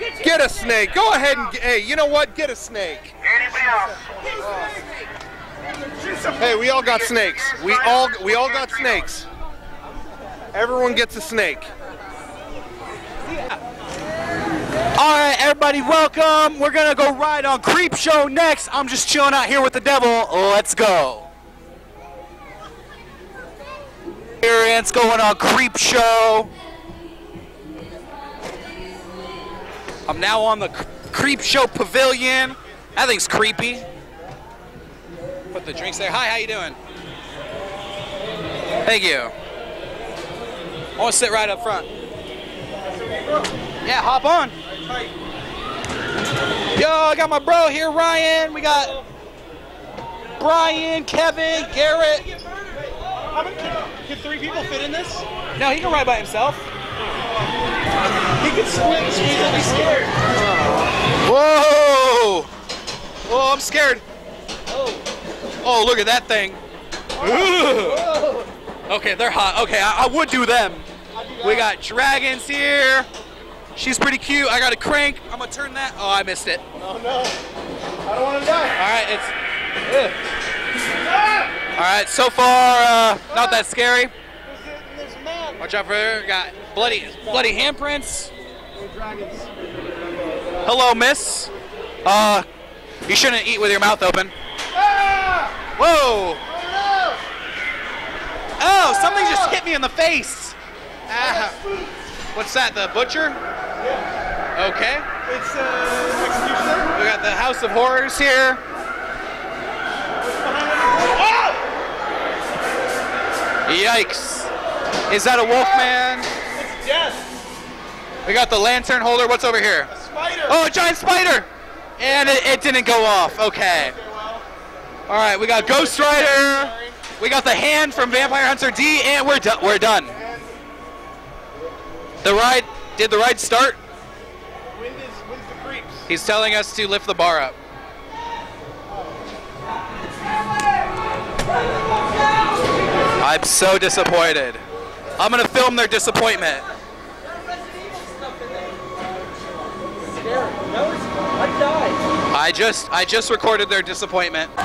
yeah. Get a snake. Go ahead and hey, you know what? Get a snake. Anybody else? Hey, we all got snakes. We all we all got snakes. Everyone gets a snake. All right, everybody, welcome. We're gonna go ride on Creep Show next. I'm just chilling out here with the devil. Let's go. Experience going on Creep Show. I'm now on the Creep Show Pavilion. That thing's creepy. Put the drinks there. Hi, how you doing? Thank you. I want to sit right up front. Yeah, hop on. Yo, I got my bro here, Ryan. We got Brian, Kevin, Garrett. How many, can, three people fit in this? No, he can ride by himself. He can squeeze. Squeeze. I'll be scared. Whoa! Whoa, I'm scared. Oh, look at that thing. Okay, they're hot. Okay, I, I would do them. We got dragons here. She's pretty cute. I got a crank. I'm gonna turn that. Oh, I missed it. Oh no. I don't want to die. All right, it's. All right, so far, uh, not that scary. Watch out for her. Got bloody, bloody handprints. Dragons. Hello, miss. Uh, you shouldn't eat with your mouth open. Whoa! Oh, something just hit me in the face. Ah. What's that? The butcher? Okay. It's uh, executioner. We got the House of Horrors here. Oh! Yikes! Is that a wolf man? It's death. We got the lantern holder. What's over here? A spider. Oh, a giant spider! And it, it didn't go off. Okay. All right, we got Ghost Rider. We got the hand from Vampire Hunter D, and we're done. We're done. The ride. Did the ride start? Wind is wind's the creeps. He's telling us to lift the bar up. I'm so disappointed. I'm gonna film their disappointment. I just I just recorded their disappointment.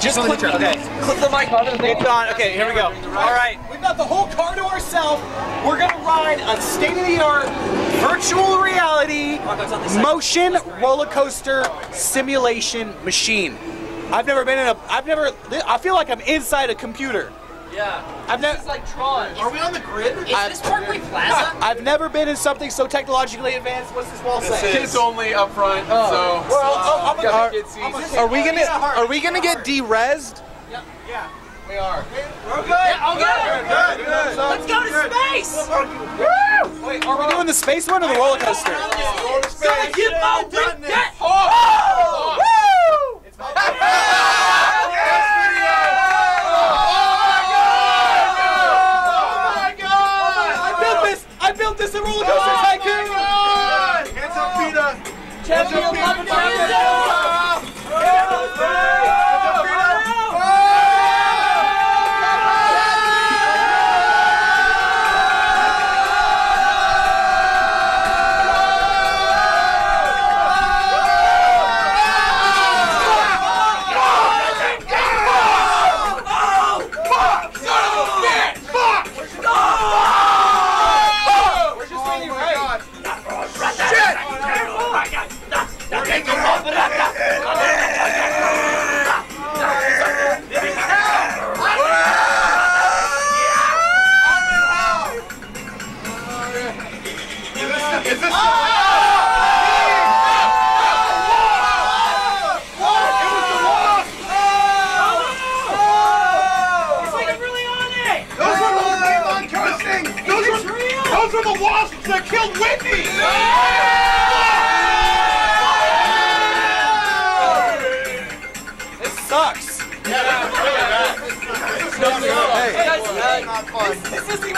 Just click the, okay. click the mic on. It's on. Okay, here we go. All right, we've got the whole car to ourselves. We're gonna ride a state-of-the-art virtual reality motion roller coaster simulation machine. I've never been in a. I've never. I feel like I'm inside a computer. Yeah. I've never. It's like Tron. Are we on the grid? Is this Parkway Plaza? I've never been in something so technologically advanced. What's this wall say? Kids only up front, oh. so. Well, oh, oh I'm a, Are- I'm are we gonna- need a heart. are we gonna get derezzed? Yeah. Yeah. We are. We're good. Yeah, okay. Good. Good. Let's go to space. Woo! Wait, are we doing the space one or the roller coaster? Gotta get my big debt. Oh! Woo! I built this. I built this at Roller Coaster Tycoon. Hands up, Peta. Hands up, Love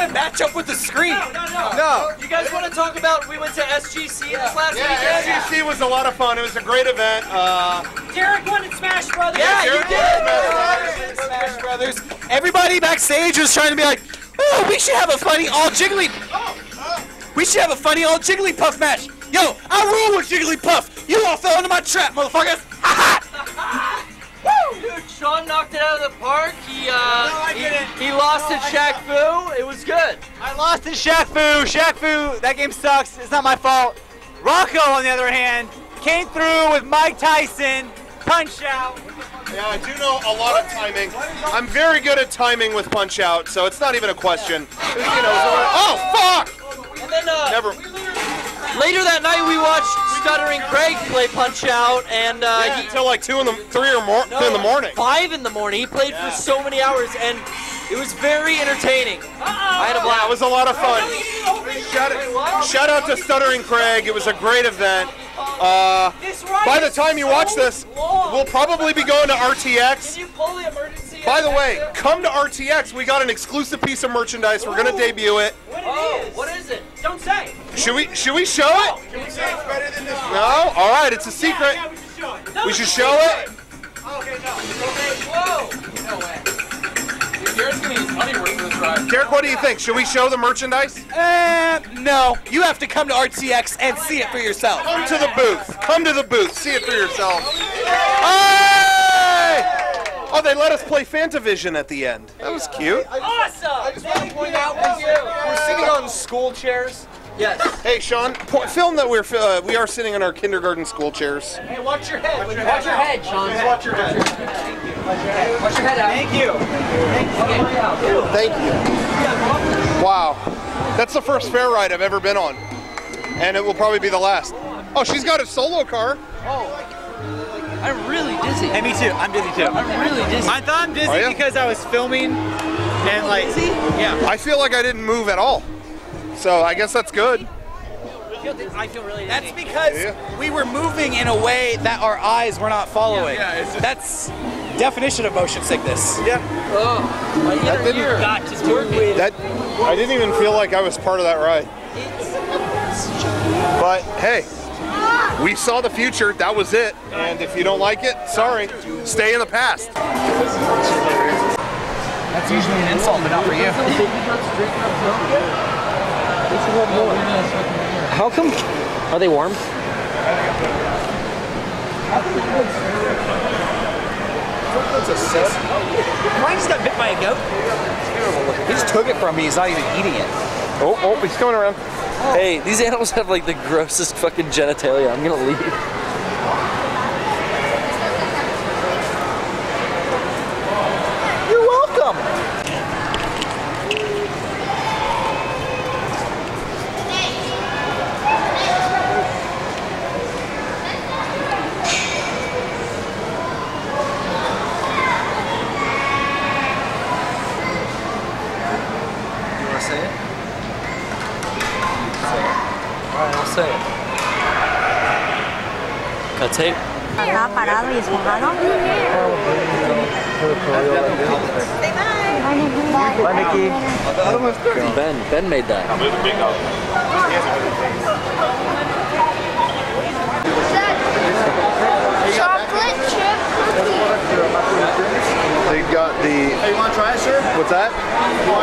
this doesn't match up with the screen. No. You guys want to talk about? We went to SGC this last Yeah, weekend. SGC was a lot of fun. It was a great event. Uh, Derek won at Smash Brothers. Yeah, you Derek did. Smash Brothers. Everybody backstage was trying to be like, oh, we should have a funny all jiggly. We should have a funny all Jigglypuff match. Yo, I rule with Jigglypuff. You all fell into my trap, motherfuckers. Dude, Sean knocked it out of the park. He uh, he, he lost to Shaq Fu. It was good. I lost to Shaq Fu. Shaq Fu, that game sucks. It's not my fault. Rocco, on the other hand, came through with Mike Tyson, punch out. yeah, I do know a lot of timing. I'm very good at timing with Punch Out, so it's not even a question. It was, you know, it was all- oh fuck! And then uh, Never. Later that night we watched Stuttering Craig play Punch Out, and uh, Yeah, he until like two in the three or more no, in the morning. Five in the morning. He played for so many hours, and it was very entertaining. I had a Yeah, blast. it was a lot of fun. Shout out, shout out to Stuttering Craig. It was a great event. Uh, by the time you watch this, we'll probably be going to RTX. Can you pull the emergency? By the way, come to RTX. We got an exclusive piece of merchandise. We're gonna debut it. Oh, what is it? Don't say. Should we? Should we show it? Can we say it's better than this? No. All right, it's a secret. Yeah, we should show it. We should show it. Okay, no. Whoa! No way. Jared's gonna use honeyworth for this ride. Derek, what do you think? Should we show the merchandise? Eh, no. You have to come to RTX and see it for yourself. Come to the booth. Come to the booth. See it for yourself. Hey! Oh, they let us play Fantavision at the end. That was cute. Awesome. I just want to point out we're, we're sitting on school chairs. Yes. Hey, Sean, po- film that we're uh, we are sitting in our kindergarten school chairs. Hey, watch your head. Watch your Watch your head, Sean. Watch your head. Thank you. Watch your head out. Thank you. Thank you. Wow, that's the first fair ride I've ever been on, and it will probably be the last. Oh, she's got a solo car. Oh. I'm really dizzy. Hey, me too. I'm dizzy too. I'm really dizzy. I thought I'm dizzy because I was filming and like, yeah. I feel like I didn't move at all, so I guess that's good. I feel really That's because we were moving in a way that our eyes were not following. Yeah, yeah, just- That's definition of motion sickness. Yeah. Oh, my That didn't- ear got to working. That I didn't even feel like I was part of that ride. But hey, we saw the future. That was it. And if you don't like it, sorry. Stay in the past. That's usually an insult, but not for you. How come? Are they warm? Mine just got bit by a goat. He just took it from me. He's not even eating it. Oh, oh, he's coming around. Hey, these animals have like the grossest fucking genitalia. I'm gonna leave. You're welcome. You want to say it? Say it. Alright, I'll say it. Cut tape. Estaba parado y esmojado. Bye, Nikki. Ben, Ben made that. Chocolate chip They got the. Hey, you want to try it, sir? What's that?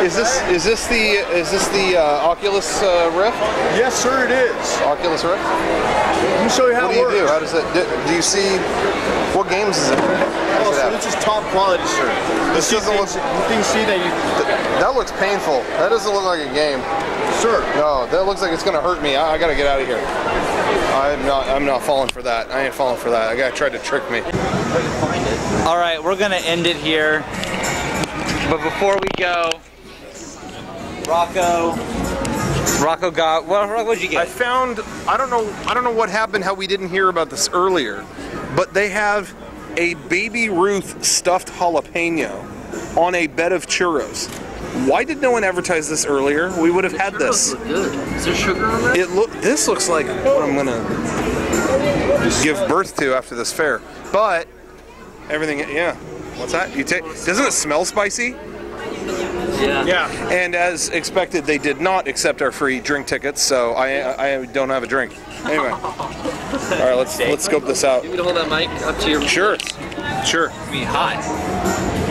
Is this is this the is this the uh, Oculus uh, Rift? Yes, sir, it is. Oculus Rift. Let me show you how What it do you do? works. How does it? Do, do you see? What games is it? Oh, so this is top quality, sir. This doesn't look. You can see that you. That looks painful. That doesn't look like a game. Sir. No, that looks like it's gonna hurt me. I, I gotta get out of here. I'm not. I'm not falling for that. I ain't falling for that. That guy tried to trick me. All right, we're gonna end it here. But before we go, Rocco, Rocco got what? What would you get? I found. I don't know. I don't know what happened. How we didn't hear about this earlier, but they have a Baby Ruth stuffed jalapeno on a bed of churros. Why did no one advertise this earlier? We would have had this. good. Is there sugar on that? It look. This looks like what I'm gonna give birth to after this fair. But everything. Yeah. What's that? You take? Doesn't it smell spicy? Yeah. Yeah. And as expected, they did not accept our free drink tickets, so I I don't have a drink. Anyway. All right, let's let's scope this out. You want me to hold that mic up to your Sure. Sure. Be hot.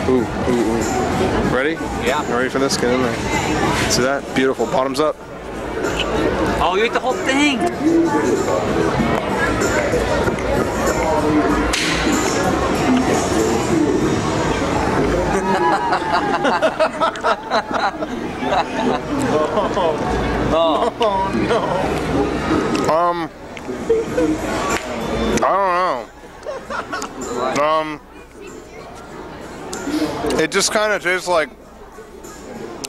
Ooh, ooh, ooh. Ready? Yeah. You ready for this? Get in there. See that? Beautiful. Bottoms up. Oh, you ate the whole thing. Um. I don't know. Um. It just kind of tastes like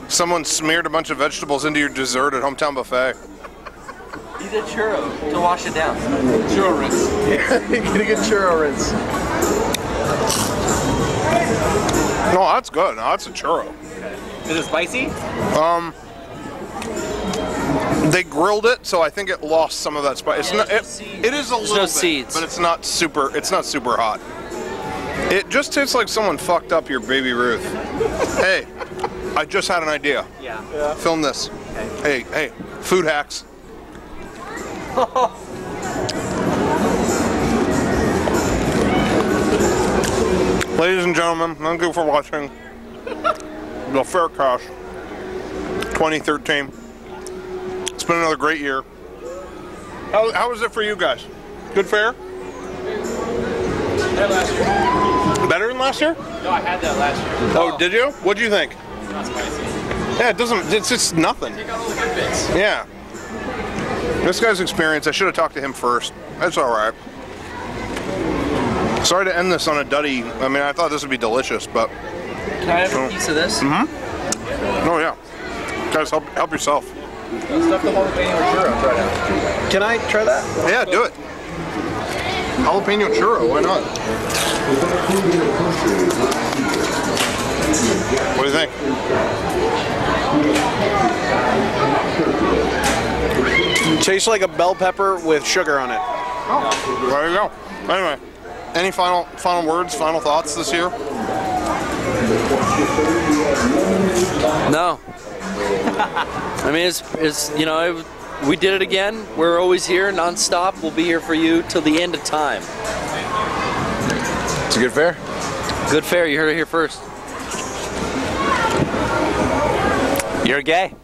someone smeared a bunch of vegetables into your dessert at Hometown Buffet. Eat a churro to wash it down. Churro rinse. Yeah, you're gonna get churro rinse. No, that's good. No, that's a churro. Is it spicy? Um, they grilled it, so I think it lost some of that spice. It's Yeah, not, it, it is a There's little no bit, seeds. but it's not super. It's not super hot. It just tastes like someone fucked up your baby Ruth. hey, I just had an idea. Yeah. Film this. Hey, hey, food hacks. Ladies and gentlemen, thank you for watching the Faircast 2013. It's been another great year. How, how was it for you guys? Good fair? Had last year. Better than last year? No, I had that last year. Oh, did you? What'd you think? Not spicy. Yeah, it doesn't. It's just nothing. Take out all the good bits. Yeah. This guy's experience, I should have talked to him first. That's all right. Sorry to end this on a duddy. I mean, I thought this would be delicious, but. Can I have a piece of this? Mm-hmm. Oh yeah. Guys, help help yourself. Stuff the jalapeno with churros right now. Can I try that? Yeah, do it. Jalapeno churro, why not? What do you think? Tastes like a bell pepper with sugar on it. Oh, there you go. Anyway, any final final words, final thoughts this year? No. I mean, it's, it's you know, it, we did it again. We're always here, nonstop. We'll be here for you till the end of time. It's a good fair. Good fair. You heard it here first. You're gay.